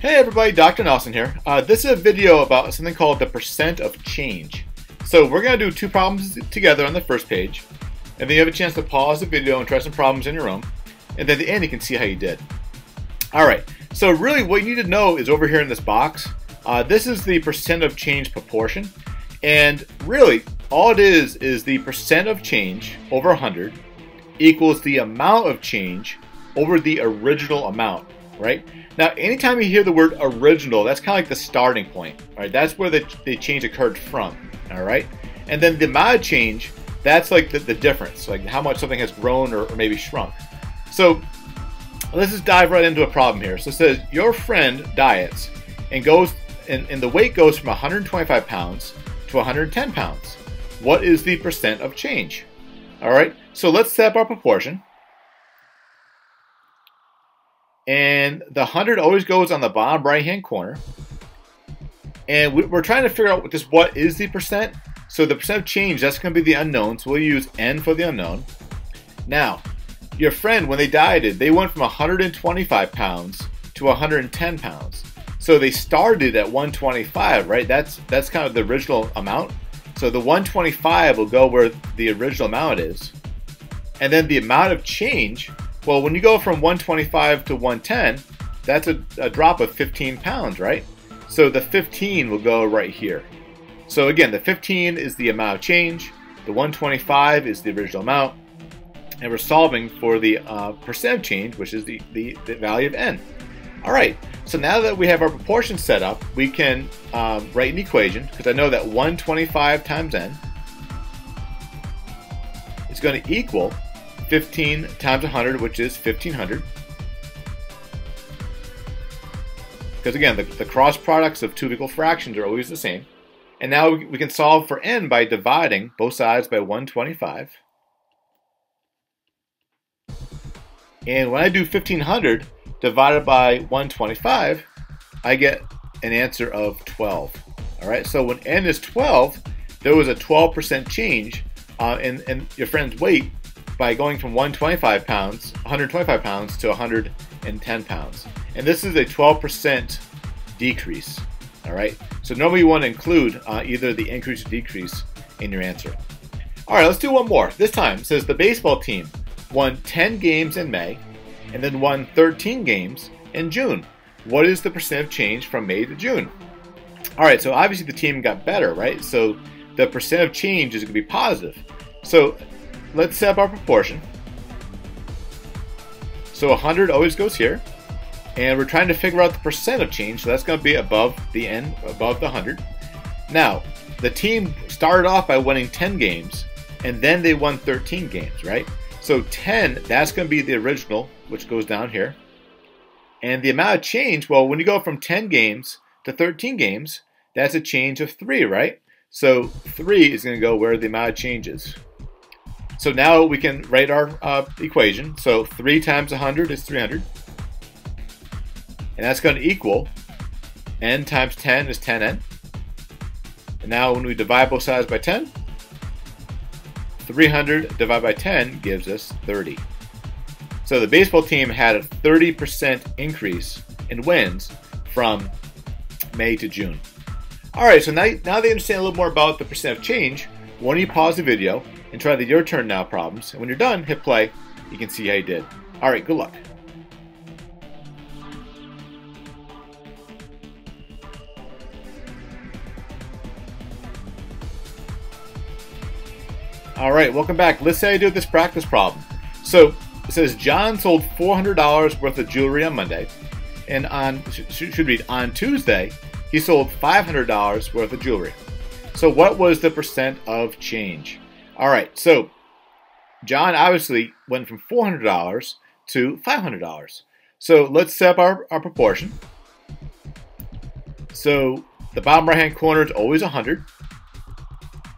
Hey everybody, Dr. Nelson here. Uh, this is a video about something called the percent of change. So we're going to do two problems together on the first page, and then you have a chance to pause the video and try some problems in your own, and then at the end you can see how you did. Alright, so really what you need to know is over here in this box, uh, this is the percent of change proportion, and really all it is is the percent of change over 100 equals the amount of change over the original amount, right? Now, anytime you hear the word original, that's kind of like the starting point, right? That's where the, the change occurred from, all right? And then the of change, that's like the, the difference, like how much something has grown or, or maybe shrunk. So let's just dive right into a problem here. So it says your friend diets and goes, and, and the weight goes from 125 pounds to 110 pounds. What is the percent of change? All right, so let's set up our proportion. And the 100 always goes on the bottom right hand corner. And we're trying to figure out just what is the percent. So the percent of change, that's going to be the unknown. So we'll use n for the unknown. Now, your friend, when they dieted, they went from 125 pounds to 110 pounds. So they started at 125, right? That's that's kind of the original amount. So the 125 will go where the original amount is. And then the amount of change well, when you go from 125 to 110, that's a, a, drop of 15 pounds, right? So the 15 will go right here. So again, the 15 is the amount of change, the 125 is the original amount, and we're solving for the uh, percent change, which is the, the, the, value of n. All right, so now that we have our proportion set up, we can um, write an equation, because I know that 125 times n is going to equal 15 times 100, which is 1500. Because again, the, the cross products of two equal fractions are always the same. And now we can solve for n by dividing both sides by 125. And when I do 1500 divided by 125, I get an answer of 12. All right, so when n is 12, there was a 12% change uh, in, in your friend's weight by going from 125 pounds, 125 pounds to 110 pounds. And this is a 12% decrease. All right. So normally you want to include uh, either the increase or decrease in your answer. All right, let's do one more. This time says the baseball team won 10 games in May and then won 13 games in June. What is the percent of change from May to June? All right, so obviously the team got better, right? So the percent of change is going to be positive. So let's set up our proportion. So 100 always goes here. And we're trying to figure out the percent of change, so that's going to be above the end, above the 100. Now, the team started off by winning 10 games, and then they won 13 games, right? So 10, that's going to be the original, which goes down here. And the amount of change, well, when you go from 10 games to 13 games, that's a change of 3, right? So 3 is going to go where the amount of change is. So now we can write our uh, equation. So 3 times 100 is 300. And that's going to equal n times 10 is 10n. And now when we divide both sides by 10, 300 divided by 10 gives us 30. So the baseball team had a 30% increase in wins from May to June. All right, so now, now they understand a little more about the percent of change. Why don't you pause the video and try the Your Turn Now problems. And when you're done, hit play. You can see how you did. All right, good luck. All right, welcome back. Let's say I do this practice problem. So it says John sold $400 worth of jewelry on Monday, and on should read on Tuesday he sold $500 worth of jewelry. So what was the percent of change? All right, so John obviously went from $400 to $500. So let's set up our, our proportion. So the bottom right hand corner is always 100.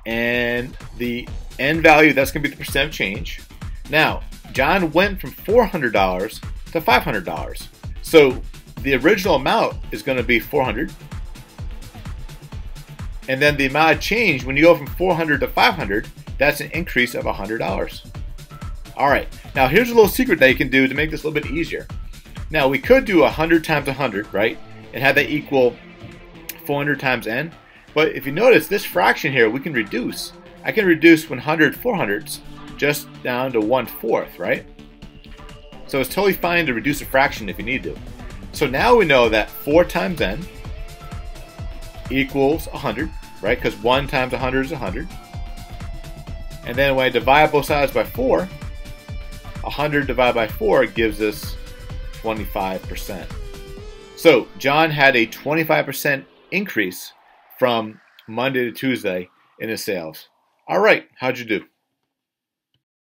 And the n value, that's going to be the percent of change. Now, John went from $400 to $500. So the original amount is going to be 400. And then the amount of change, when you go from 400 to 500, that's an increase of $100. All right, now here's a little secret that you can do to make this a little bit easier. Now we could do 100 times 100, right? and have that equal 400 times n. But if you notice this fraction here, we can reduce. I can reduce 100 400s just down to 1 fourth, right? So it's totally fine to reduce a fraction if you need to. So now we know that 4 times n equals 100, right? Because 1 times 100 is 100. And then when I divide both sides by 4, 100 divided by 4 gives us 25%. So John had a 25% increase from Monday to Tuesday in his sales. All right, how'd you do?